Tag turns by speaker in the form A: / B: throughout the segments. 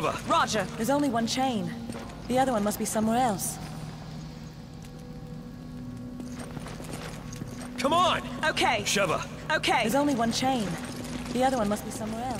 A: Roger.
B: There's only one chain. The other one must be somewhere else.
C: Come on!
A: Okay.
C: Sheva.
A: Okay.
B: There's only one chain. The other one must be somewhere else.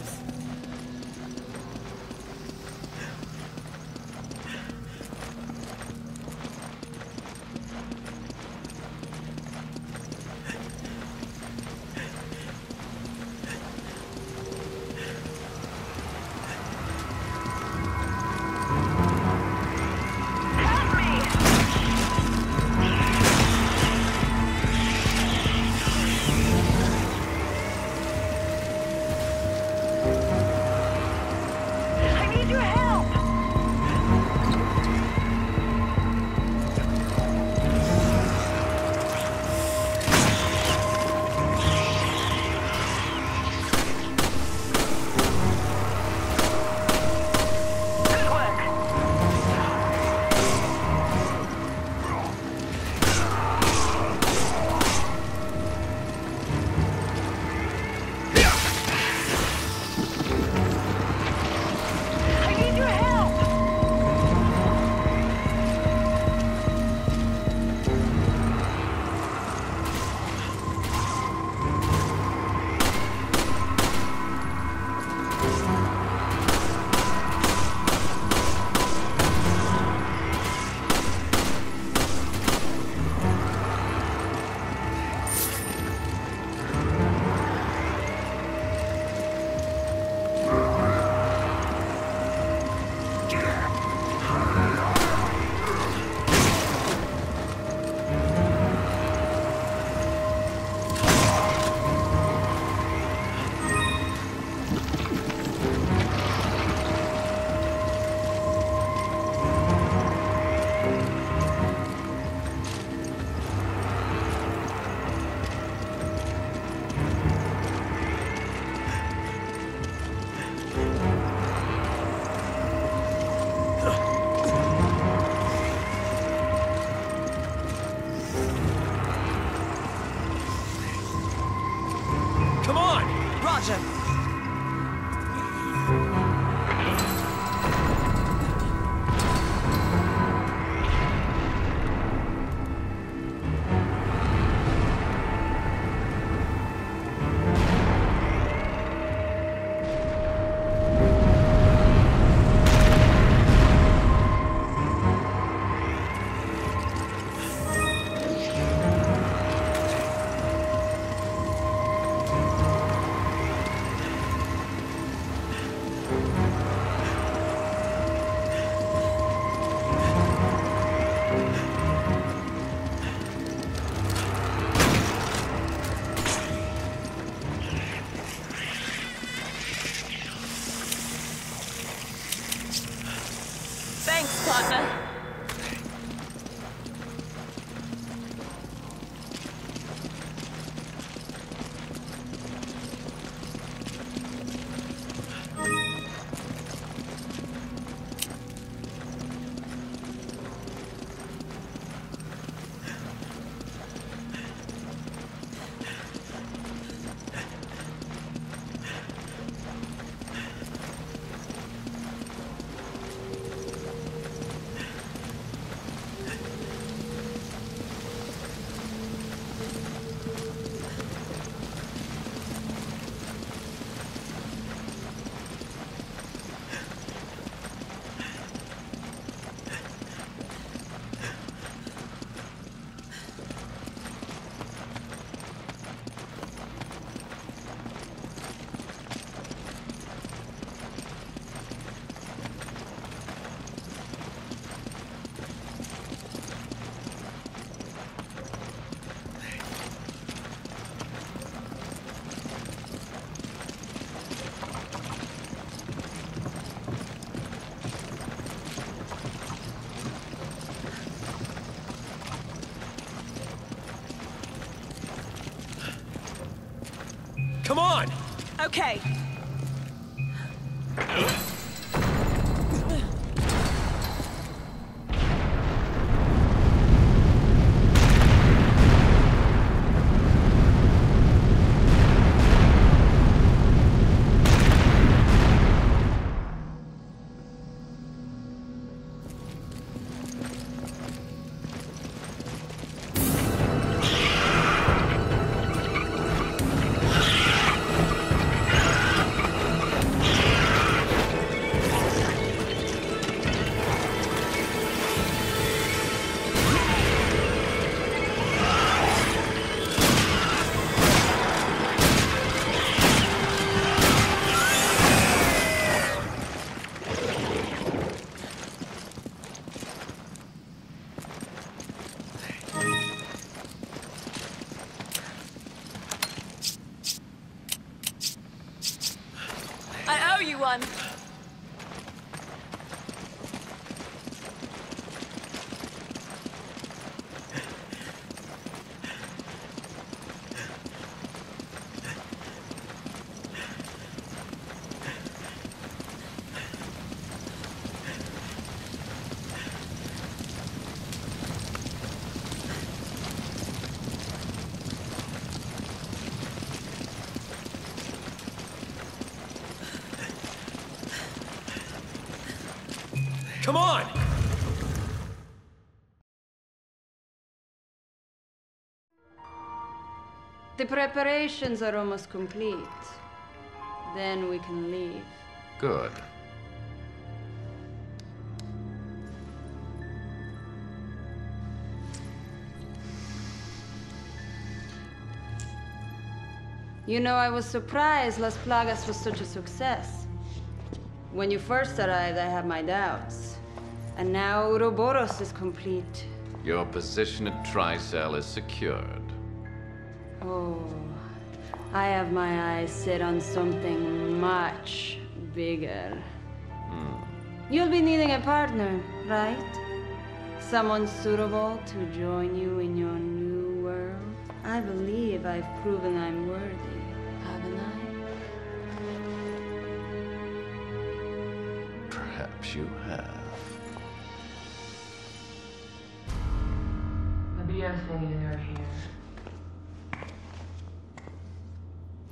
A: Thanks, partner. Okay.
C: Come on!
D: The preparations are almost complete. Then we can leave.
E: Good.
D: You know, I was surprised Las Plagas was such a success. When you first arrived, I had my doubts. And now Ouroboros is complete.
E: Your position at Tricell is secured.
D: Oh, I have my eyes set on something much bigger. Hmm. You'll be needing a partner, right? Someone suitable to join you in your new world. I believe I've proven I'm worthy, haven't I?
E: Perhaps you have.
F: You're here.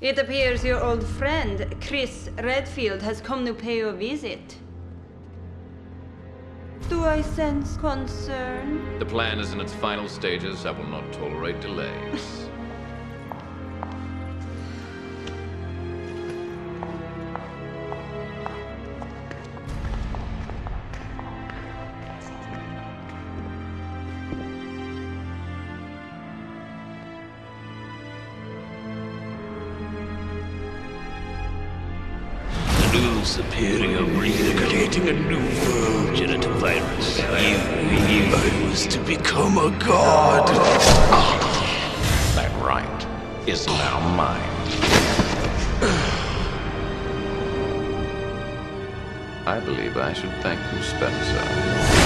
D: It appears your old friend, Chris Redfield, has come to pay you a visit. Do I sense concern?
E: The plan is in its final stages. I will not tolerate delays.
G: New superior breed creating a new world. Genital virus. You, you. I was to become a god.
E: that right is now mine. I believe I should thank you, Spencer.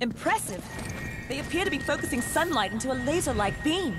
B: Impressive. They appear to be focusing sunlight into a laser-like beam.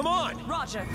C: Come on!
B: Roger.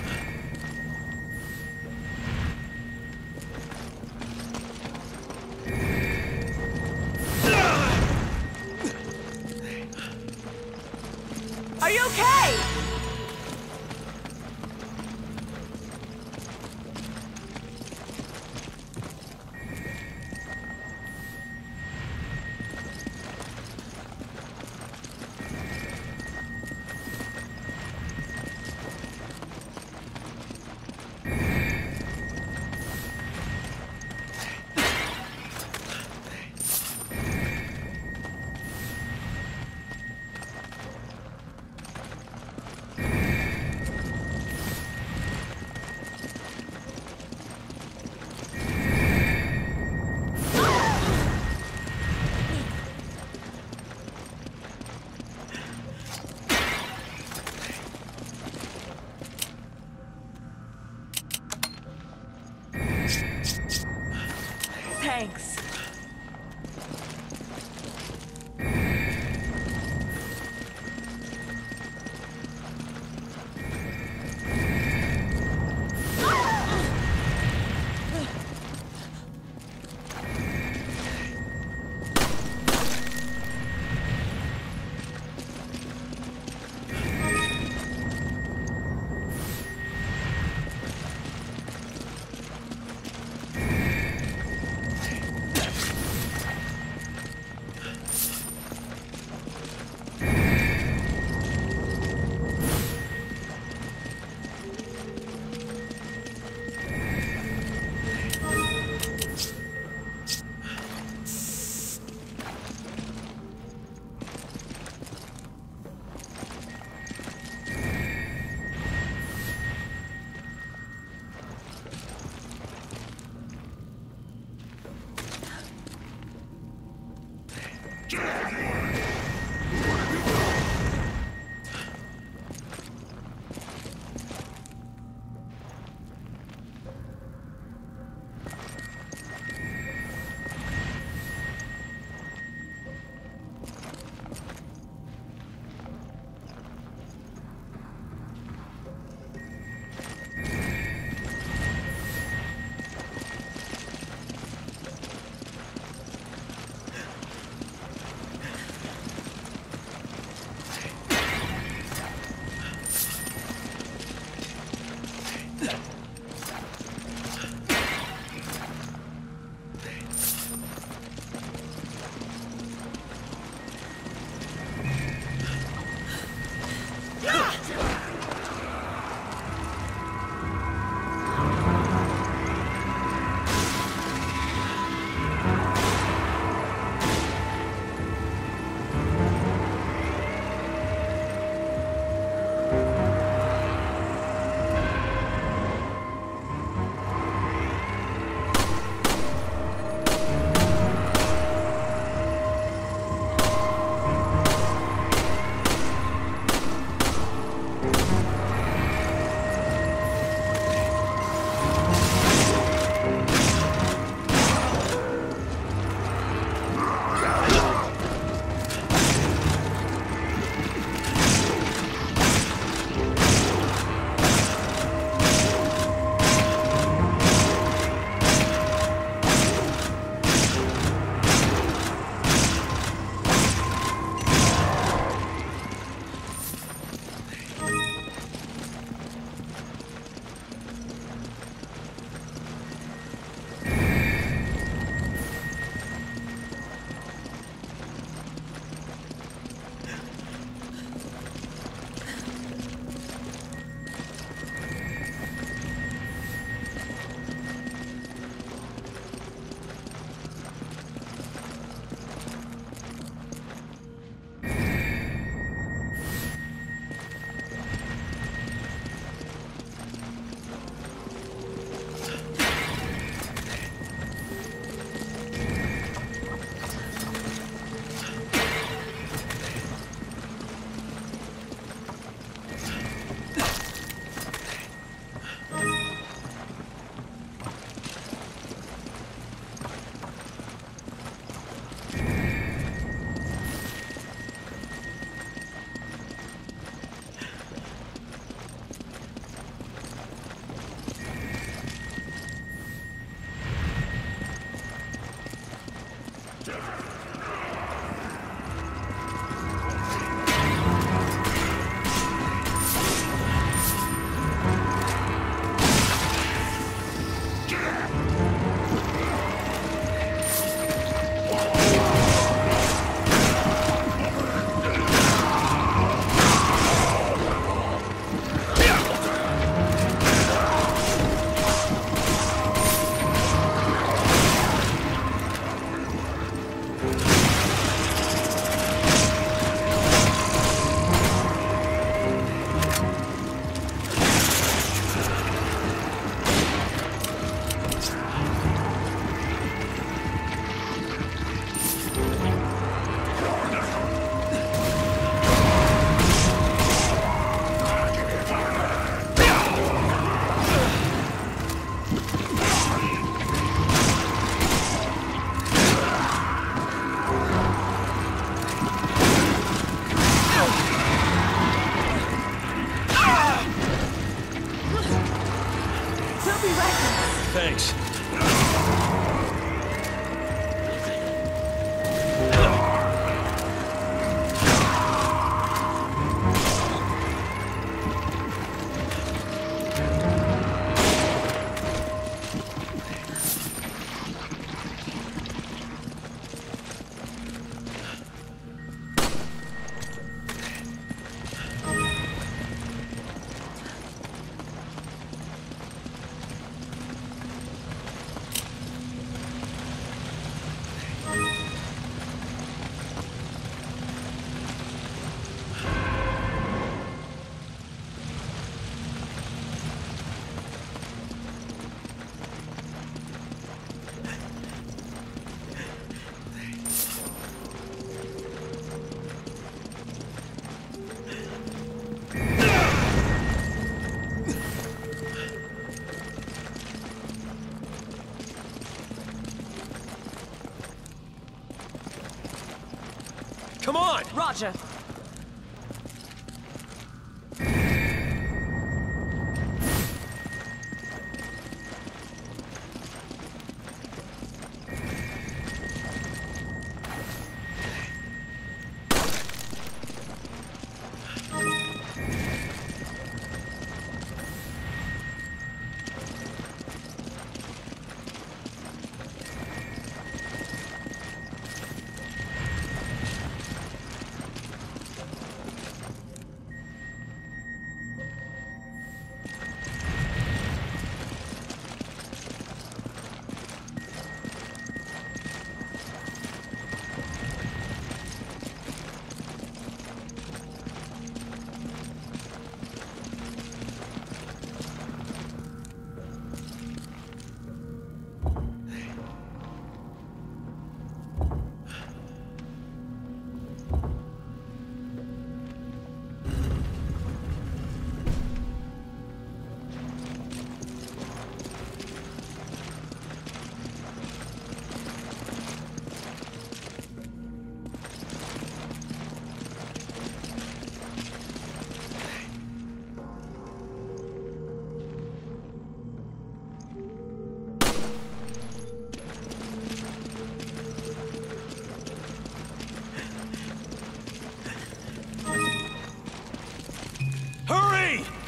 C: On!
B: Roger.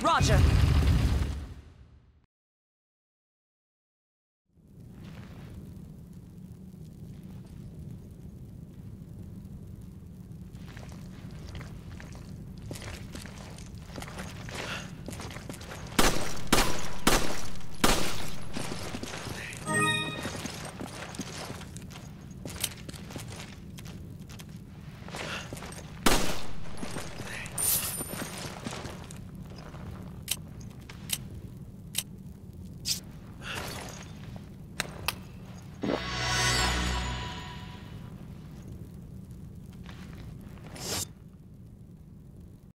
B: Roger.